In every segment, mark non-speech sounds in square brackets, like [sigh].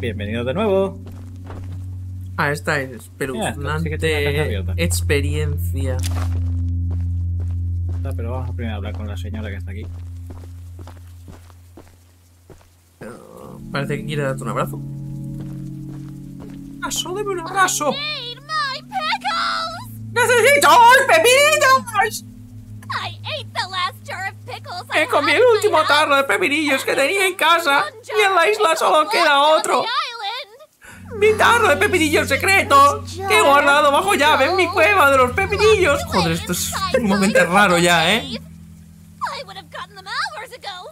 Bienvenidos de nuevo. Ah, esta sí espeluznante abierta. experiencia. Ah, Pero vamos a primero a hablar con la señora que está aquí. Parece que quiere darte un abrazo. ¡Abrazo! ¡Deme un abrazo! ¡Necesito pepinillos! I ate the last jar of pickles. I Me comí el último tarro de pepinillos que tenía en casa En la isla solo queda otro. ¡Mi tarro de pepinillos secreto! ¡Que he guardado bajo llave en mi cueva de los pepinillos! Joder, esto es sumamente raro ya, ¿eh?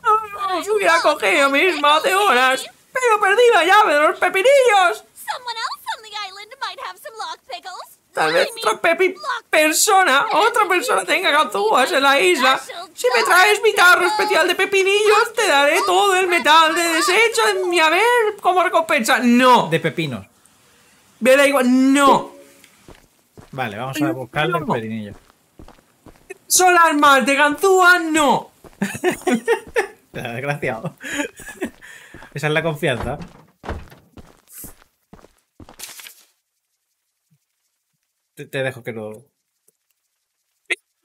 ¡No! ¡Se hubiera cogido mismo hace horas! ¡Pero perdí la llave de los pepinillos! Tal vez otra pepi persona, otra persona tenga ganzúas en la isla. Si me traes mi tarro especial de pepinillos, te daré todo el metal de desecho en mi haber como recompensa. ¡No! De pepinos. Me da igual, ¡no! Vale, vamos a buscarle el no. pepinillo. Son armas de ganzúa, no. [laughs] Desgraciado. Esa es la confianza. Te, te dejo que lo.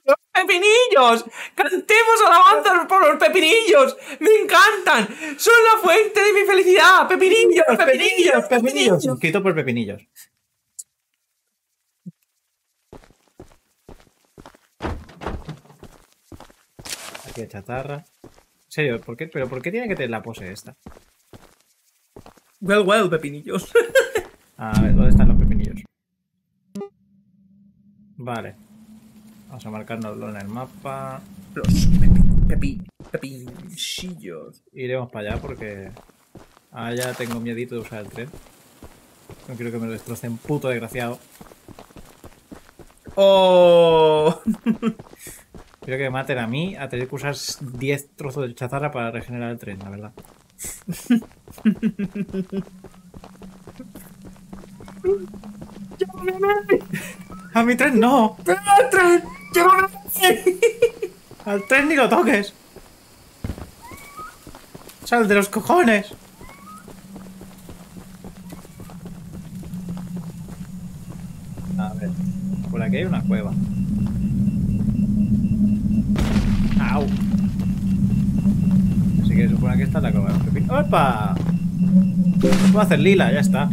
¡Los pepinillos! ¡Cantemos alabanzas por los pepinillos! ¡Me encantan! ¡Son la fuente de mi felicidad! ¡Pepinillos! ¡Pepinillos! ¡Pepinillos! Escrito por pepinillos. Aquí hay chatarra. En serio, ¿por qué? ¿Pero por qué tiene que tener la pose esta? Well, well, pepinillos. [laughs] A ver, ¿dónde Vale. Vamos a marcárnoslo en el mapa. Los pepi, pepi, pepinillos. Iremos para allá porque... Ya tengo miedito de usar el tren. No quiero que me lo destrocen, puto desgraciado. ¡Oh! [laughs] Quiero que me maten a mí a tener que usar 10 trozos de chatarra para regenerar el tren, la verdad. [laughs] ¡A mi tren no! ¡Al tren! ¡Llévame! [laughs] ¡Al tren ni lo toques! ¡Sal de los cojones! A ver, por aquí hay una cueva. ¡Au! Así que supone que esta es la cueva. ¡Opa! Puedo hacer lila, ya está.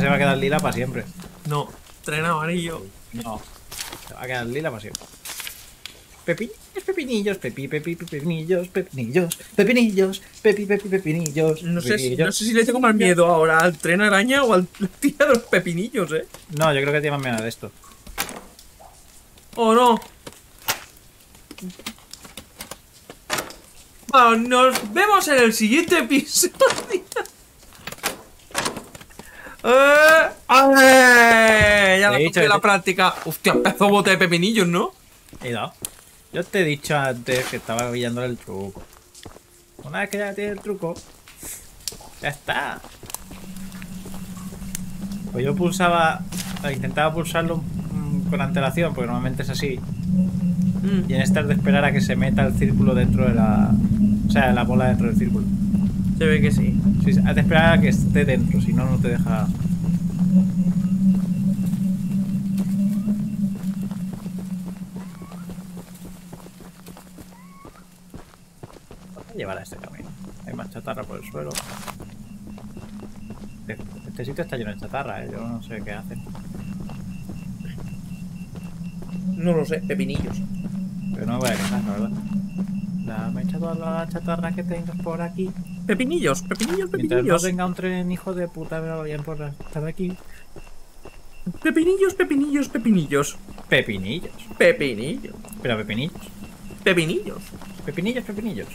Se va a quedar lila para siempre. No, tren amarillo. No. Se va a quedar lila para siempre. Pepinillos, pepinillos, pepi, pepi, pepinillos, pepinillos, pepinillos, pepi, pepi, pepinillos. No sé, si, no sé si le tengo más miedo ahora al tren araña o al [laughs] tía de los pepinillos, ¿eh? No, yo creo que tiene más miedo de esto. ¿O no? Bueno, nos vemos en el siguiente episodio. ¡Eh! ¡Ale! Ya la he que la práctica. Hostia, empezó bote de pepinillos, ¿no? He dado. Yo te he dicho antes que estaba pillándole el truco. Una vez que ya tiene el truco, ya está. Pues yo pulsaba, intentaba pulsarlo mm, con antelación, porque normalmente es así. Mm. Y en esta es de esperar a que se meta el círculo dentro de la. O sea, la bola dentro del círculo. Se ve que sí. Sí, has de esperar a que esté dentro, si no, no te deja. A llevar a este camino. Hay más chatarra por el suelo. Este, este sitio está lleno de chatarra, ¿eh? yo no sé qué hace. No lo sé, pepinillos. Pero no me voy a quejar, la verdad. Dame toda la chatarra que tengas por aquí. Pepinillos, pepinillos, Mientras no pepinillos. venga un tren, hijo de puta, me lo vayan por estar de aquí. Pepinillos, pepinillos, pepinillos. Pepinillos. Pepinillos. Pero pepinillos. Pepinillos. Pepinillos, pepinillos.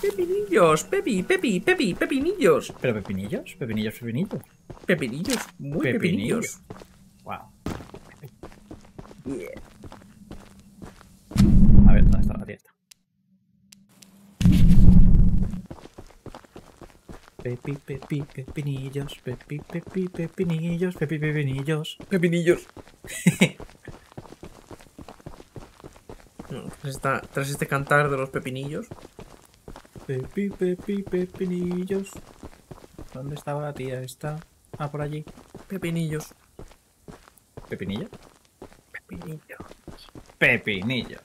Pepinillos, pepi, pepi, pepi, pepinillos. Pero pepinillos, pepinillos, pepinillos. Pepinillos, muy Pepinillos. pepinillos. Wow. Yeah. A ver, ¿dónde está la fiesta? Pepi, pepi, pepinillos, pepi, pepi, pepinillos, pepi, pepinillos. Pepinillos. [laughs] Esta- tras este cantar de los pepinillos, Pepi, pepi, pepinillos. ¿Dónde estaba la tía esta? Ah, por allí. Pepinillos. ¿Pepinillo? Pepinillos. Pepinillos.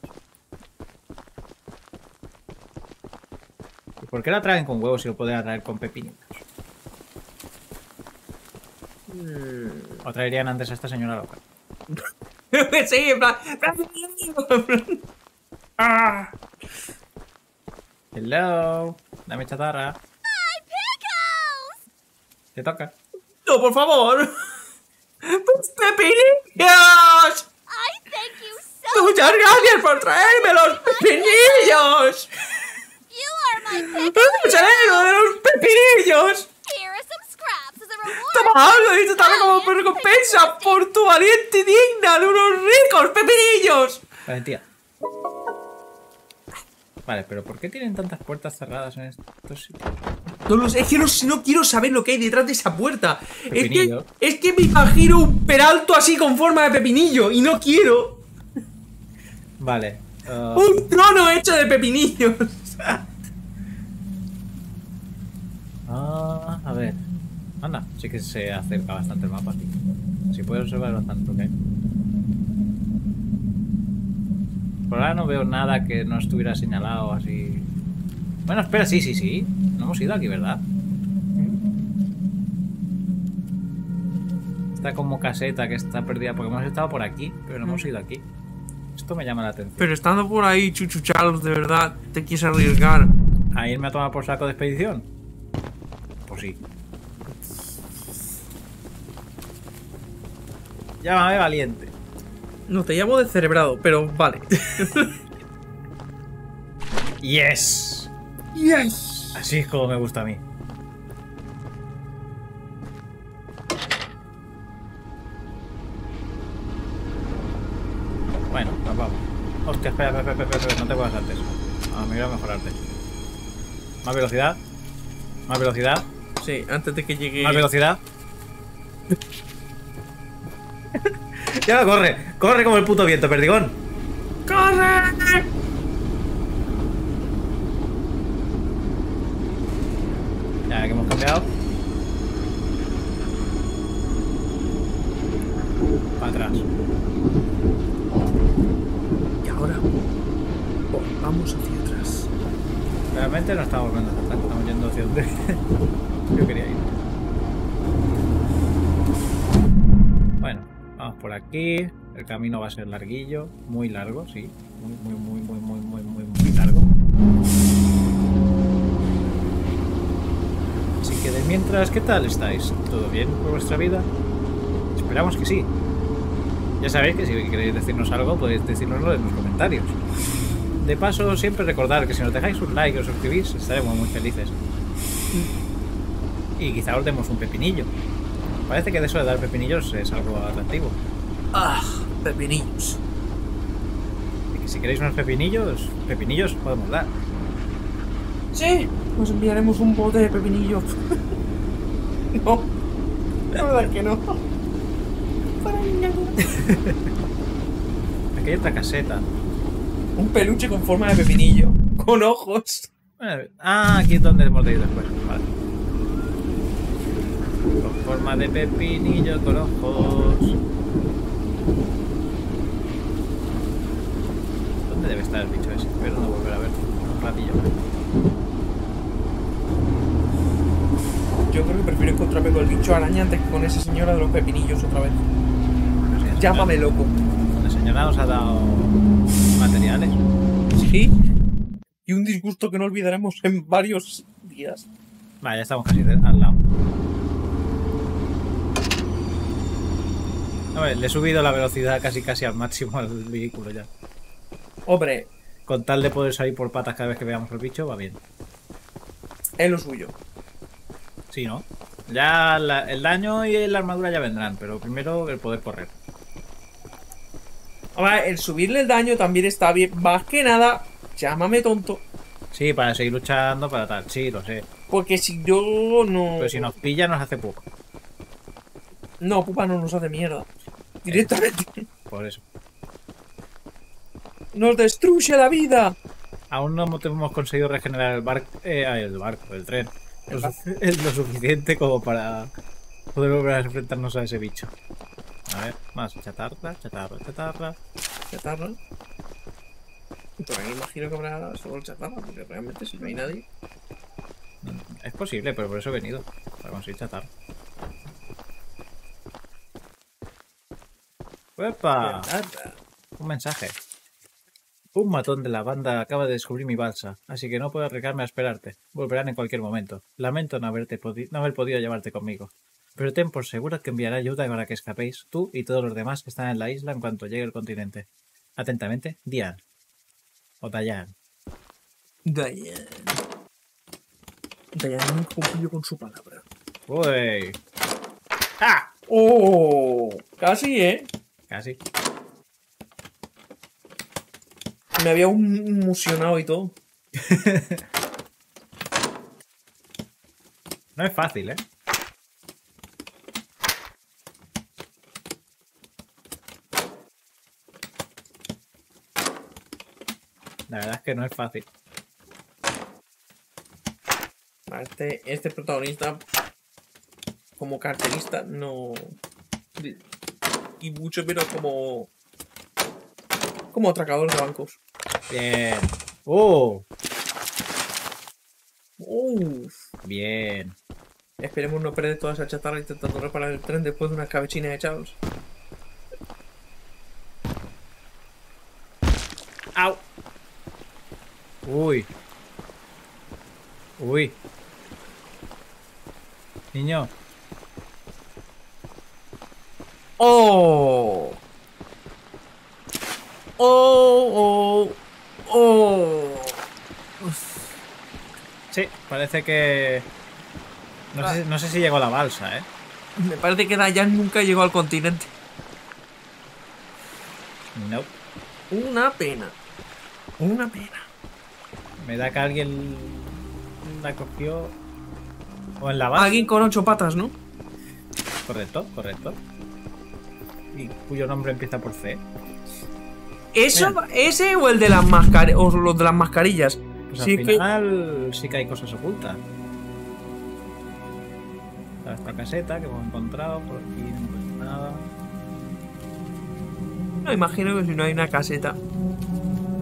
Por qué la traen con huevos si lo podrían traer con pepinillos? Mm. ¿O traerían antes a esta señora loca? [laughs] sí, en plan. [laughs] ah. Hello. Dame chatarra. Te toca. No, por favor. [laughs] Pues pepinillos. I thank you so Muchas gracias por traerme los pepinillos. You are my pickle. ¡Me alegro de los pepinillos! Here are some scraps as a reward. Toma algo y te daré como recompensa por tu valiente y digna de unos ricos pepinillos. Valentía. Vale, pero ¿por qué tienen tantas puertas cerradas en estos sitios? No lo sé, es que no, no quiero saber lo que hay detrás de esa puerta. Es que, es que me imagino un peralto así con forma de pepinillo y no quiero. Vale. uh, Un trono hecho de pepinillos. [laughs] ah, a ver. Anda, sí que se acerca bastante el mapa aquí. Si puedo observar bastante lo que hay. Por ahora no veo nada que no estuviera señalado así. Bueno, espera, sí, sí, sí. No hemos ido aquí, ¿verdad? Está como caseta que está perdida porque hemos estado por aquí, pero no hemos ido aquí. Esto me llama la atención. Pero estando por ahí, chuchuchalos, de verdad, te quieres arriesgar. ¿A irme a tomar por saco de expedición? Pues sí. Llámame valiente. No, te llamo descerebrado, pero vale. [laughs] Yes. yes. Así es como me gusta a mí. Bueno, nos vamos. Hostia, espera, espera, espera, espera, espera, no te puedas antes. Ah, me iba a mejorarte. Más velocidad. Más velocidad. Sí, antes de que llegue. Más velocidad. [laughs] ya corre, corre como el puto viento, perdigón. ¡Corre! Ya que hemos cambiado. Para atrás. Y ahora vamos hacia atrás. Realmente no estamos volviendo hacia atrás, estamos yendo hacia donde [laughs] yo quería ir. Bueno, vamos por aquí. El camino va a ser larguillo, muy largo, sí. Muy, muy, muy, muy, muy, muy, muy, muy largo. Así que de mientras, ¿qué tal estáis? ¿Todo bien por vuestra vida? Esperamos que sí. Ya sabéis que si queréis decirnos algo, podéis decírnoslo en los comentarios. De paso, siempre recordar que si nos dejáis un like y os suscribís, estaremos muy felices. Y quizá os demos un pepinillo. Parece que de eso de dar pepinillos es algo atractivo. ¡Ah! Pepinillos. Y que si queréis unos pepinillos, pepinillos podemos dar. Sí, nos enviaremos un bote de pepinillos. [laughs] no, la verdad que no. Para [laughs] Aquí hay otra caseta. Un peluche con forma de pepinillo. Con ojos. Eh, Ah, aquí es donde hemos de ir después. Con forma de pepinillo, con ojos. ¿Dónde debe estar el bicho ese? Espero no volver a ver un ratillo. Yo creo que prefiero encontrarme con el bicho araña antes que con esa señora de los pepinillos otra vez. Llámame loco. La señora nos ha dado materiales. Sí. Y un disgusto que no olvidaremos en varios días. Vale, ya estamos casi al lado. A ver, le he subido la velocidad casi casi al máximo al vehículo ya. Hombre, Con tal de poder salir por patas cada vez que veamos el bicho, va bien. es lo suyo. Sí, ¿no? Ya la- el daño y la armadura ya vendrán, pero primero el poder correr. Ahora, el subirle el daño también está bien. Más que nada, llámame tonto. Sí, para seguir luchando, para tal. Sí, lo sé. Porque si yo no. Pero si nos pilla, nos hace poco. No, pupa no nos hace mierda. Directamente. Por eso. Nos destruye la vida. Aún no hemos conseguido regenerar el barco, eh, ay, el barco, el tren. Lo, es [laughs] lo suficiente como para poder volver a enfrentarnos a ese bicho. A ver, más chatarra, chatarra, chatarra. Chatarra. Por ahí imagino que habrá solo chatarra, porque realmente si no hay nadie. Es posible, pero por eso he venido. Para conseguir chatarra. Chatarra. Un mensaje. Un matón de la banda acaba de descubrir mi balsa, así que no puedo arriesgarme a esperarte. Volverán en cualquier momento. Lamento no, haberte podi- no haber podido llevarte conmigo. Pero ten por seguro que enviaré ayuda para que escapéis, tú y todos los demás que están en la isla en cuanto llegue el continente. Atentamente, Diane. O Diane. Diane. Diane no cumplió con su palabra. ¡Uy! ¡Ah! ¡Oh! Casi, ¿eh? Casi. Me había un- emocionado y todo. [laughs] No es fácil, ¿eh? La verdad es que no es fácil. Este, este protagonista, como carterista, no. Y mucho menos como. Como atracador de bancos. Bien. ¡Oh! Uf. Bien. Esperemos no perder toda esa chatarra intentando reparar el tren después de una cabechina de Charles. ¡Au! Uy. Uy. Niño. ¡Oh! ¡Oh! ¡Oh! ¡Oh! Sí, parece que... No sé, no sé si llegó la balsa, ¿eh? Me parece que Dayan nunca llegó al continente. No. Una pena. Una pena. Me da que alguien la cogió... O en la balsa. Alguien con ocho patas, ¿no? Correcto, correcto. Cuyo nombre empieza por C. ¿Eso, ¿Ese o el de las mascarillas? O los de las mascarillas. Pues Sí, al que- final sí que hay cosas ocultas. Está esta caseta que hemos encontrado, por aquí no encuentro nada. No, imagino que si no hay una caseta.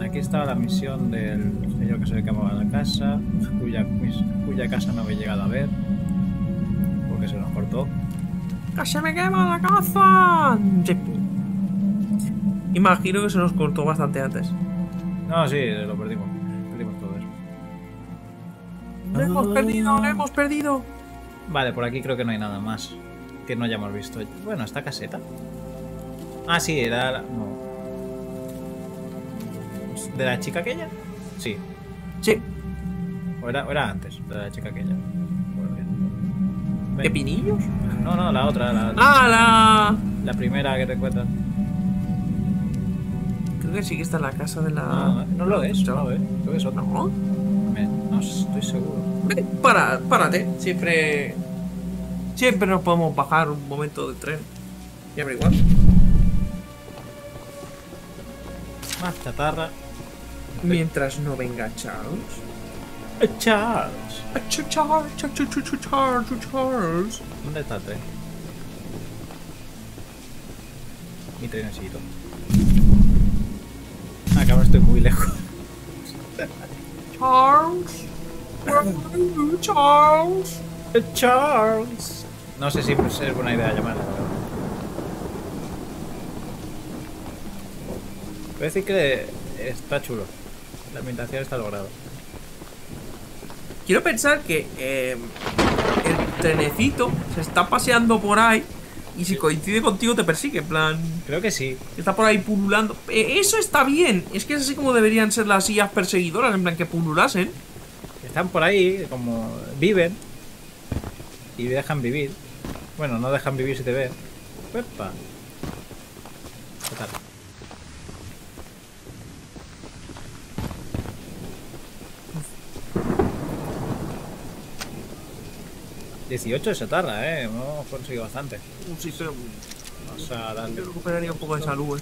Aquí estaba la misión del señor que se le quemaba la casa, cuya, cuya casa no había llegado a ver, porque se nos cortó. ¡Que se me quema la caza! Sí. Imagino que se nos cortó bastante antes. No, sí, lo perdimos. Perdimos todo eso. ¡Lo hemos perdido! ¡Lo hemos perdido! Vale, por aquí creo que no hay nada más que no hayamos visto. Bueno, esta caseta. Ah, sí, era. la- No. ¿De la chica aquella? Sí. Sí. O era, o era antes de la chica aquella. Bueno, bien. ¿Qué Ven. pinillos? No, no, la otra, la, ¡Ah, la primera que recuerdas. la! Creo que sí que está en la casa de la. No, no lo es, no lo es. Creo que es otra. ¿No? Me- no estoy seguro. Eh, Para, párate. Siempre. Siempre nos podemos bajar un momento del tren. Y averiguar. Más chatarra. Mientras no venga Charles. Charles. Ah, Ch- Charles, Ch- Ch- Ch- Ch- Charles, Charles. ¿Dónde está el tren? Mi trenecito. Ah, cabrón, estoy muy lejos. Charles. Charles? Charles. No sé si es buena idea llamarla. Voy a decir que está chulo. La ambientación está lograda. Quiero pensar que eh, el trenecito se está paseando por ahí y si coincide contigo te persigue, en plan, Creo que sí. está por ahí pululando. Eh, eso está bien, es que es así como deberían ser las sillas perseguidoras, en plan que pululasen. Están por ahí, como viven. Y dejan vivir. Bueno, no dejan vivir si te ven. Uepa. Total. ¿18 de chatarra, eh. Hemos conseguido bastante. Un sistema. Vamos a darle Yo recuperaría un poco de salud, eh.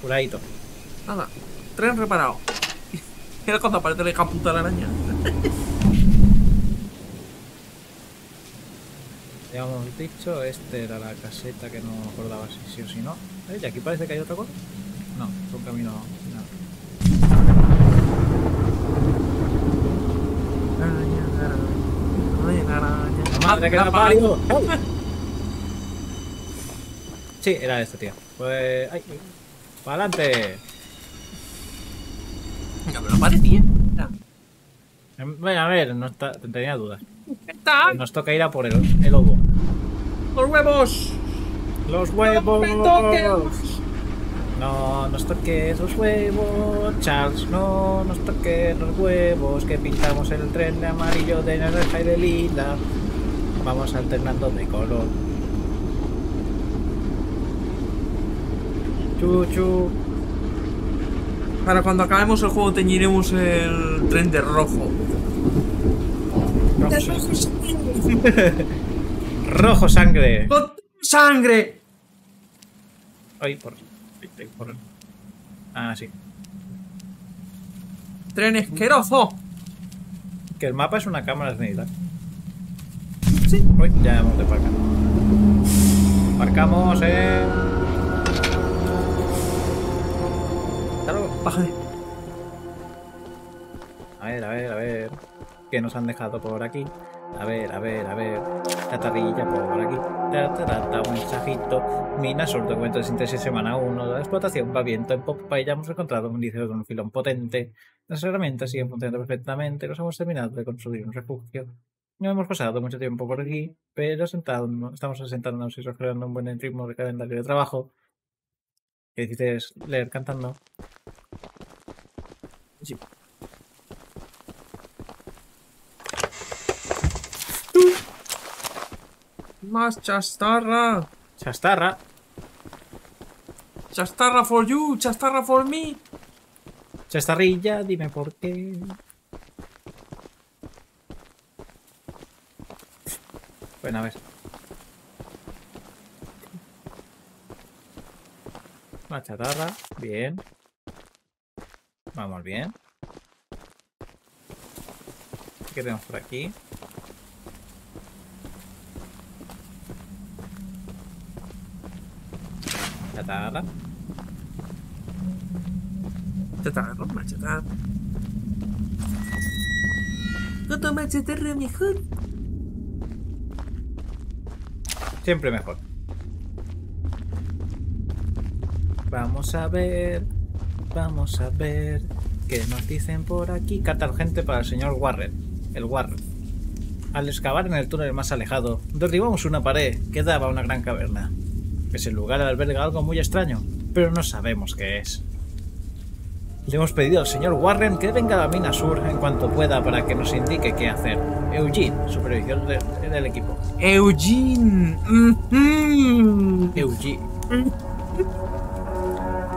curadito. Nada. tren reparado. [laughs] Mira cuando aparece la hija puta la araña. [laughs] Ya hemos dicho, este era la caseta que no acordaba si sí o si no. ¿Eh? ¿Y aquí parece que hay otra cosa? No, es un camino. no. Araña, araña, araña. ¡La madre que la parió! [laughs] Sí, era este, tío. Pues. ¡Ay! ¡Para adelante! Ya me lo parecía. Bueno, a ver, no está, tenía dudas. Está. Nos toca ir a por el, el. ¡Los huevos! ¡Los ¡No me huevos! toques! No nos toques los huevos, Charles. No nos toques los huevos. Que pintamos el tren de amarillo, de naranja y de lila. Vamos alternando de color. Chuchu. Para cuando acabemos el juego teñiremos el tren de rojo. Rojo [laughs] sangre. ¡Con sangre! Ay, por, ay, por- Ah, sí. ¡Tren asqueroso! Que el mapa es una cámara esneider. Sí. Uy, ya hemos de aparcar. Marcamos, eh. Hasta luego. Bájale. A ver, a ver, a ver. ¿Qué nos han dejado por aquí? A ver, a ver, a ver. Tatarrilla por aquí. Ta, ta, ta, ta, un mensajito. Minasur, documento de síntesis semana 1. La explotación va viento en Popeye. Ya hemos encontrado un índice de un filón potente. Las herramientas siguen funcionando perfectamente. Nos hemos terminado de construir un refugio. No hemos pasado mucho tiempo por aquí, pero sentado, estamos asentándonos y recreando un buen ritmo de calendario de trabajo. ¿Qué dices? Leer cantando. Sí. Más chastarra. Chastarra. Chastarra for you, chastarra for me. Chastarrilla, dime por qué. Ver. La chatarra, bien. Vamos bien. ¿Qué tenemos por aquí? Chatarra. Chatarra, más chatarra. ¿Cuánto más mejor? Siempre mejor. Vamos a ver. Vamos a ver. ¿Qué nos dicen por aquí? Carta urgente para el señor Warren. El Warren. Al excavar en el túnel más alejado, derribamos una pared que daba a una gran caverna. Ese lugar alberga algo muy extraño, pero no sabemos qué es. Le hemos pedido al señor Warren que venga a la mina sur en cuanto pueda para que nos indique qué hacer. Eugene, supervisor de- del equipo. Eugene. Mhm. Eugene.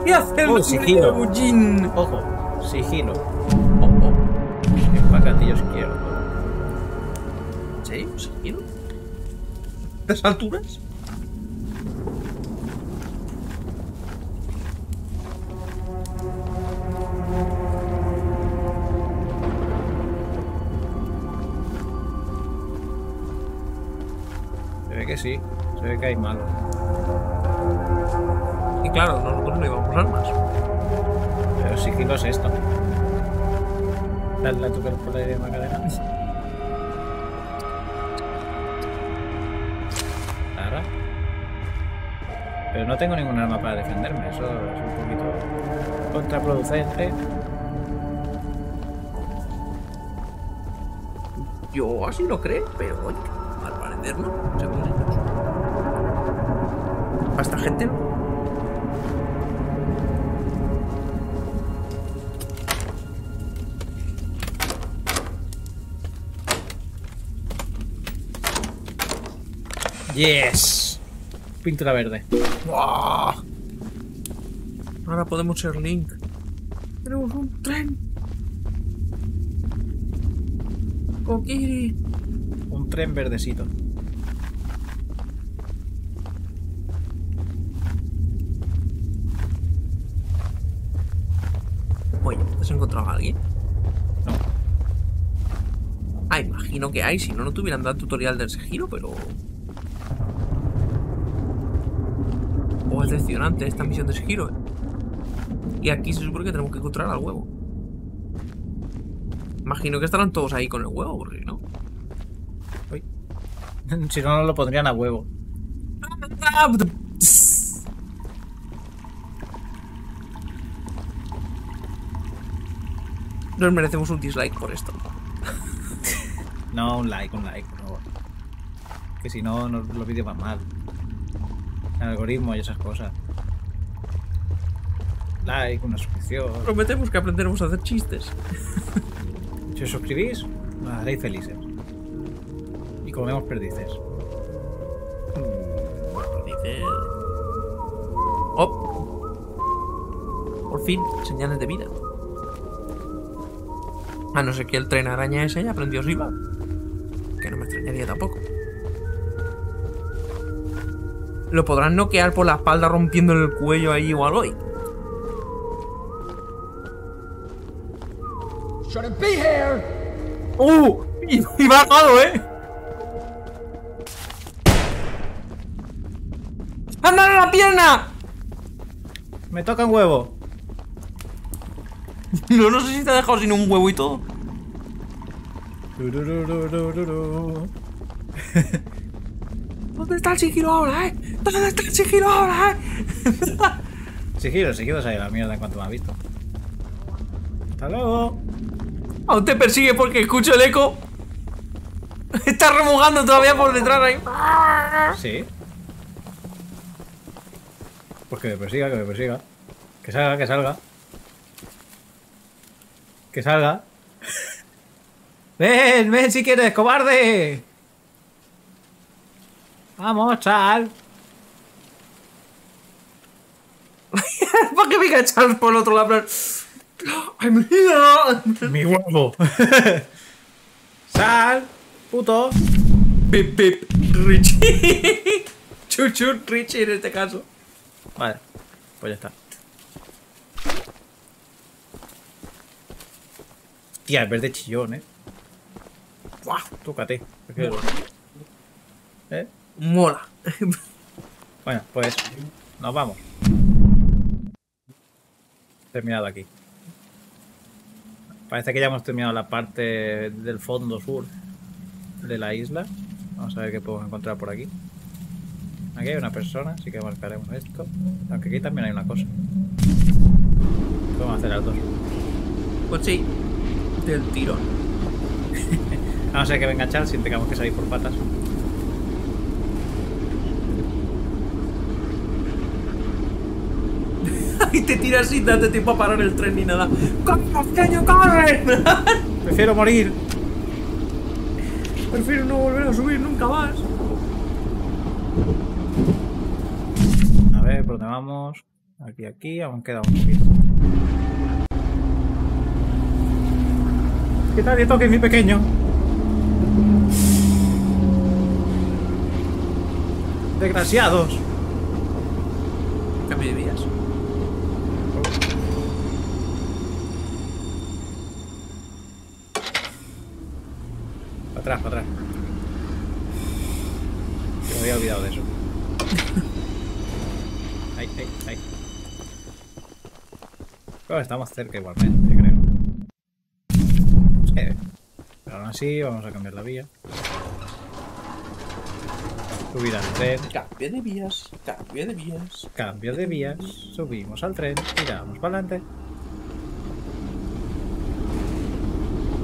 ¿Qué hace el Oh, sigilo. Eugene? Ojo, sigilo. Oh, oh. Empacatillo izquierdo. ¿En serio? ¿Sigilo? ¿De esas alturas? Sí. Se ve que hay malo. Y claro, nosotros no íbamos armas. Pero sigilo es esto. Dale a tocar por la Macarena. Ahora. Pero no tengo ningún arma para defenderme. Eso es un poquito contraproducente. Yo así lo creo, pero oye, no, según ellos. Esta gente no. Yes. Pintura verde. Ahora podemos ser Link. Tenemos un tren. Kokiri. Un tren verdecito. ¿Has encontrado a alguien? No. Ah, imagino que hay, si no, no te hubieran dado tutorial del giro, pero... O es decepcionante esta misión de giro, ¿eh? Y aquí se supone que tenemos que encontrar al huevo. Imagino que estarán todos ahí con el huevo, porque no. [laughs] Si no, no lo pondrían a huevo. Nos merecemos un dislike por esto. [laughs] No, un like, un like, por favor. Que si no, nos, los vídeos van mal. El algoritmo y esas cosas. Like, una suscripción. Prometemos que aprenderemos a hacer chistes. Si os suscribís, nos haréis felices. Y comemos perdices. Dice... Oh. Por fin, señales de vida. A no ser que el tren araña ese haya aprendido Riva. Que no me extrañaría tampoco. Lo podrán noquear por la espalda rompiendo el cuello ahí o algo. ahí. Shouldn't be here! ¡Uh! Y, y bajado, ¿eh? ¡Anda en la pierna! Me toca un huevo. [laughs] No, no sé si te ha dejado sin un huevo y todo. [laughs] ¿Dónde está el sigilo ahora, eh? ¿Dónde está el sigilo ahora, eh? [laughs] Sigilo, sigilo se ha la mierda en cuanto me ha visto. Hasta luego. Aún te persigue porque escucho el eco. Está remugando todavía por detrás ahí. Sí. Pues que me persiga, que me persiga. Que salga, que salga. Que salga. ven, ven si quieres, cobarde. Vamos, chal. [laughs] ¿Para qué me cachas por el otro lado? I'm here. Mi huevo. [laughs] Sal, puto. Pip, pip, Richie. [laughs] Chuchu, Richie en este caso. Vale, pues ya está. Tía, es verde chillón, eh. Buah, tócate. Prefiero- ¿Eh? Mola. Bueno, pues nos vamos. Terminado aquí. Parece que ya hemos terminado la parte del fondo sur de la isla. Vamos a ver qué podemos encontrar por aquí. Aquí hay una persona, así que marcaremos esto. Aunque aquí también hay una cosa. Podemos hacer las dos. Pues sí. Del tirón. A no ser que venga Charles y tengamos que salir por patas. [laughs] Y te tiras sin darte tiempo a parar el tren ni nada. ¡Corre, pequeño, corre! [laughs] Prefiero morir. Prefiero no volver a subir nunca más. A ver, ¿por dónde vamos? Aquí, aquí, aún queda un poquito. Que nadie toque mi pequeño. Desgraciados. Cambio de vías. Para atrás, para atrás. Que me había olvidado de eso. [laughs] Ahí, ahí, ahí. Pero estamos cerca igualmente, creo. Sí. Pero aún así, vamos a cambiar la vía. Subir al tren. Cambio de vías. Cambio de vías. Cambio de vías. Subimos al tren. Tiramos para adelante.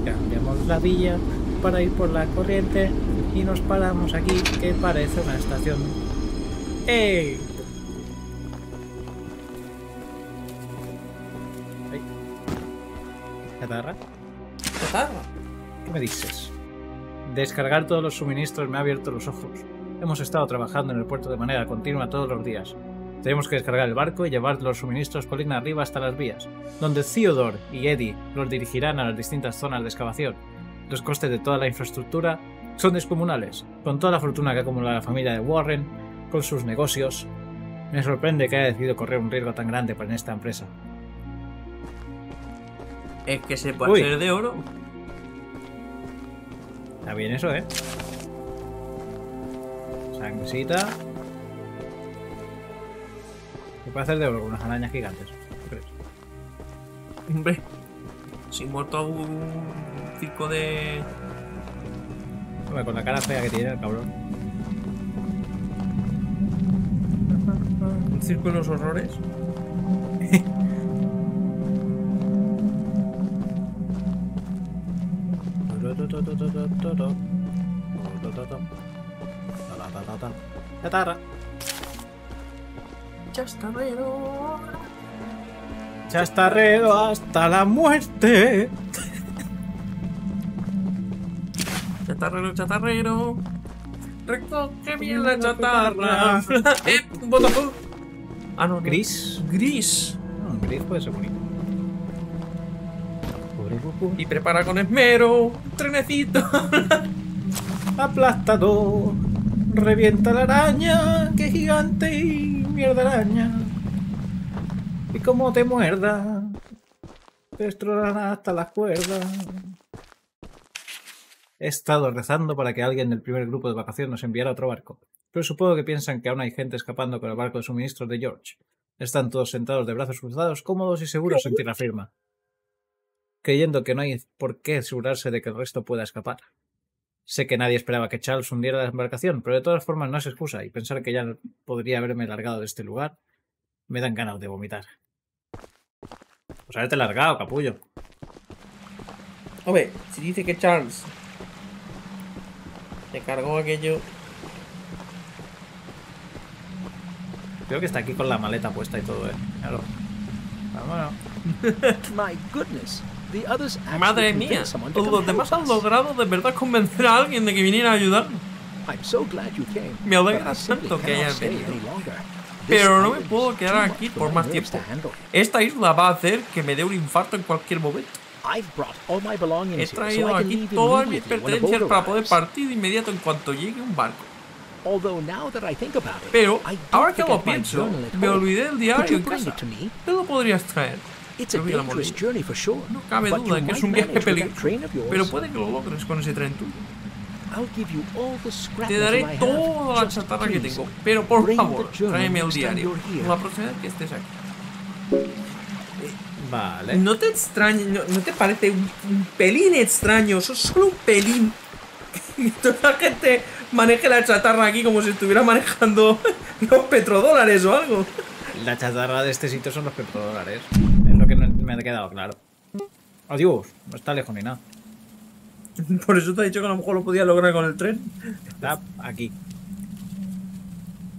Cambiamos la vía para ir por la corriente. Y nos paramos aquí, que parece una estación. ¡Ey! ¿Catarra? Catarra. ¿Qué me dices? Descargar todos los suministros me ha abierto los ojos. Hemos estado trabajando en el puerto de manera continua todos los días. Tenemos que descargar el barco y llevar los suministros colina arriba hasta las vías, donde Theodore y Eddie los dirigirán a las distintas zonas de excavación. Los costes de toda la infraestructura son descomunales. Con toda la fortuna que acumula la familia de Warren, con sus negocios, me sorprende que haya decidido correr un riesgo tan grande para esta empresa. Es que se puede Uy. hacer de oro. Está bien eso, ¿eh? Sangrecita. Se puede hacer de oro con unas arañas gigantes. ¿tú crees? Hombre, si muerto a un circo de. Hombre, con la cara fea que tiene el cabrón. Un circo de los horrores. [laughs] Chatarra. Chastarrero. Chastarrero hasta la muerte. Chatarrero, chatarrero. Recoge bien la chatarra. [laughs] eh, un botón. Ah, no, no. Gris. Gris. Gris puede ser bonito. Y prepara con esmero. un Trenecito. [laughs] Aplastador. Revienta la araña. Que gigante y mierda araña. Y como te muerda. Te hasta las cuerdas. He estado rezando para que alguien del primer grupo de vacaciones nos enviara otro barco. Pero supongo que piensan que aún hay gente escapando con el barco de suministros de George. Están todos sentados de brazos cruzados, cómodos y seguros en tierra firme. Creyendo que no hay por qué asegurarse de que el resto pueda escapar. Sé que nadie esperaba que Charles hundiera la embarcación, pero de todas formas no es excusa, y pensar que ya podría haberme largado de este lugar me dan ganas de vomitar. Pues haberte largado, capullo. Hombre, si dice que Charles se cargó aquello. Creo que está aquí con la maleta puesta y todo, eh. Claro. Vámonos. [laughs] My goodness. Madre mía, convinced someone to come los demás han logrado de verdad convencer a alguien de que viniera a ayudar. I'm so glad you came. Me alegra tanto que hayas venido. Pero no me puedo quedar aquí por más tiempo. Esta isla va a hacer que me dé un infarto en cualquier momento. I've brought all my belongings He traído aquí todas mis pertenencias para poder partir de inmediato en cuanto llegue un barco. Although now that I think about it, Pero, ahora que lo pienso, me olvidé el Could diario en casa. ¿Te lo podrías traer? It's a Creo que la dangerous morí. journey for sure. No cabe but duda you que es un viaje peligroso. Pero puede que lo logres con ese tren tuyo. I'll give you all the scrap Te daré toda la chatarra que tengo. Pero por favor, tráeme el diario. La próxima vez que estés aquí. Vale. ¿No te extraña, no, no te parece un, un pelín extraño, so- solo un pelín, que [laughs] toda la gente maneje la chatarra aquí como si estuviera manejando [laughs] los petrodólares o algo? La chatarra de este sitio son los petrodólares. Es lo que no me ha quedado claro. Adiós, no está lejos ni nada. [laughs] Por eso te he dicho que a lo mejor lo podía lograr con el tren. Está aquí.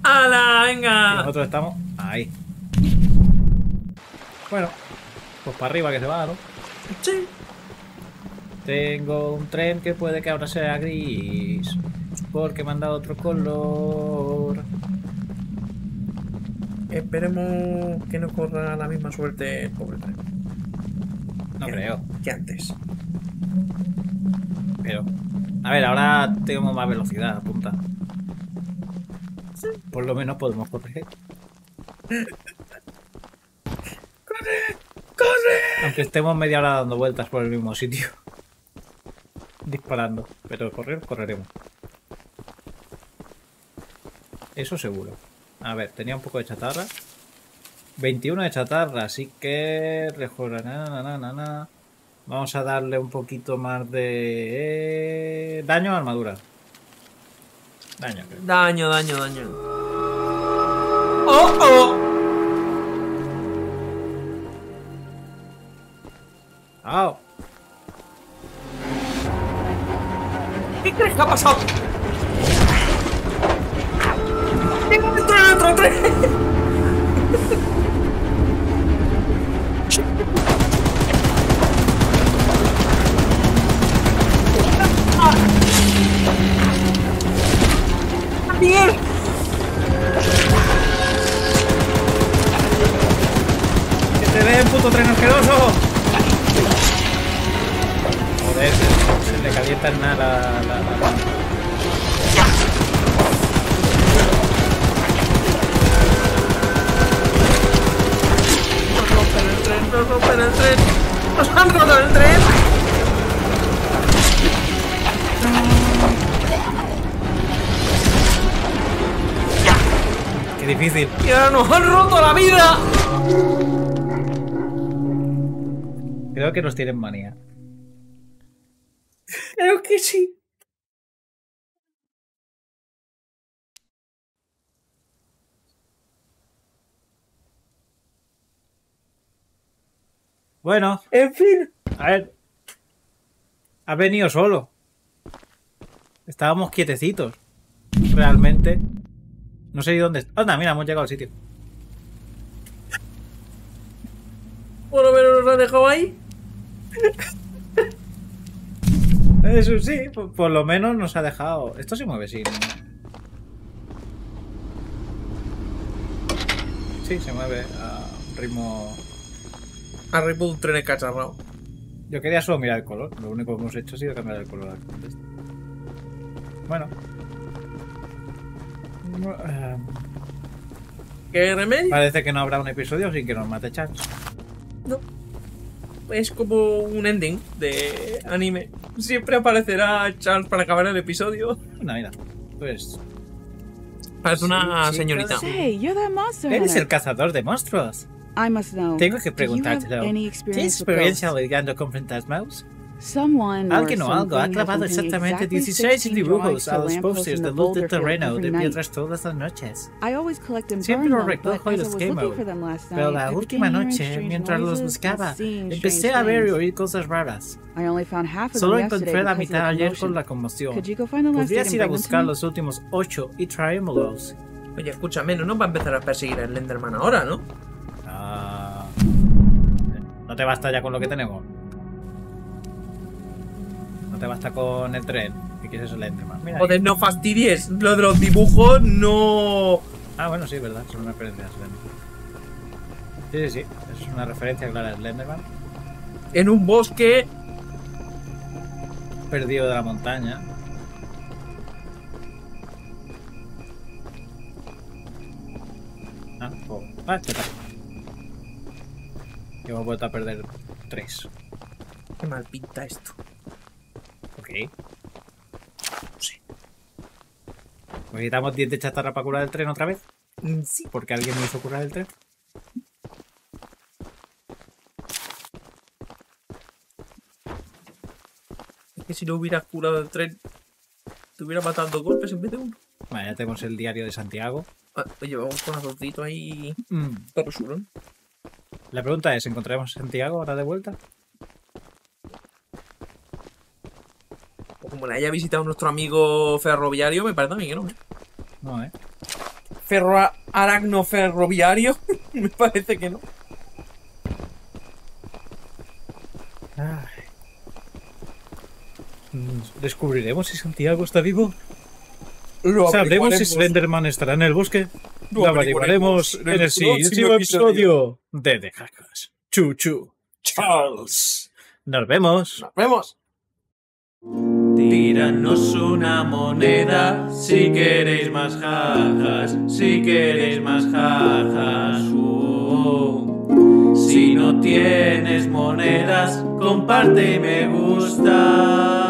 ¡Hala, Y venga! nosotros estamos ahí. Bueno, pues para arriba que se va, ¿no? Sí. Tengo un tren que puede que ahora sea gris. Porque me han dado otro color. Esperemos que no corra la misma suerte el pobre tren No que- creo, que antes. pero. A ver, ahora tengo más velocidad, punta. Por lo menos podemos correr. ¡Corre! Aunque estemos media hora dando vueltas por el mismo sitio. Disparando. Pero correr, correremos. Eso seguro. A ver, tenía un poco de chatarra. 21 de chatarra, así que... Na. Vamos a darle un poquito más de... eh, Daño a armadura. Daño, creo. Daño, daño, daño. ¡Oh, oh! ¡Au! ¿Qué crees que ha pasado? ¡Dentro de otro tren! ¡Bien! ¡Que te den, puto tren asqueroso! Joder, se, se le calienta en nada la, la, la- ¡No rompen el tren! ¡No rompen el tren! ¡Nos han roto el tren! Qué difícil. ¡Y ahora nos han roto la vida! Creo que nos tienen manía. Bueno, En fin. a ver. Ha venido solo. Estábamos quietecitos. Realmente. No sé dónde. Anda, mira, hemos llegado al sitio. Por lo menos nos ha dejado ahí. Eso sí, por, por lo menos nos ha dejado. Esto se mueve, sí. Sí, se mueve a un ritmo. Ha reboot un tren escacharrado. Yo quería solo mirar el color. Lo único que hemos hecho ha sido cambiar el color al contexto. Bueno. No, eh, ¿Qué remedio? parece que no habrá un episodio sin que nos mate Chance. No. Es como un ending de anime. Siempre aparecerá Charles para acabar el episodio. Mira, mira. Pues. Es una Sí, señorita. chicas. Hey, you're that monster Eres el cazador de monstruos. I must know. Tengo que preguntártelo. ¿Tienes experiencia lidiando con fantasmas? Alguien o algo ha clavado exactamente exactly 16 16 dibujos a los posters de the luz de boulder field terreno de night. piedras todas las noches. I always collect them Siempre los recojo y los was quemo. looking for them last Pero night, la I última noche, mientras los buscaba, empecé a ver y oír cosas raras. I only found half of Solo them encontré yesterday la mitad the ayer con la conmoción. Could you go find the last eight Podrías ir a buscar los últimos 8 y traérmelos. Oye, escúchame, no nos va a empezar a perseguir el Enderman ahora, ¿no? ¿No te basta ya con lo que tenemos? ¿No te basta con el tren? ¿Qué quieres Enderman? Mira ahí. Joder, no fastidies. Lo de los dibujos no. Ah, bueno, sí, verdad. Son una referencia a Slenderman. Sí, sí, sí. Eso es una referencia clara a Slenderman. En un bosque. Perdido de la montaña. Ah, oh. ah, chata. Que hemos vuelto a perder tres. Qué mal pinta esto. Ok. Sí. ¿Necesitamos 10 de chatarra para curar el tren otra vez? Mm, Sí. Porque alguien me hizo curar el tren. Es que si no hubieras curado el tren, te hubiera matado dos golpes en vez de uno. Vale, ya tenemos el diario de Santiago. Ah, oye, vamos con azoncito ahí. Mm. Surón. La pregunta es, ¿encontraremos a Santiago ahora de vuelta? O como le haya visitado nuestro amigo ferroviario, me parece a mí que no. ¿eh? No, ¿eh? Ferro aracno ferroviario, [laughs] me parece que no. Ay. ¿Descubriremos si Santiago está vivo? Lo ¿Sabremos si. Slenderman estará en el bosque? Lo Lo averiguaremos en el próximo siguiente episodio de The Hackers. Chuchu. Charles. Nos vemos. Nos vemos. Tíranos una moneda si queréis más jajas, si queréis más jajas. uh. Si no tienes monedas, comparte y me gusta.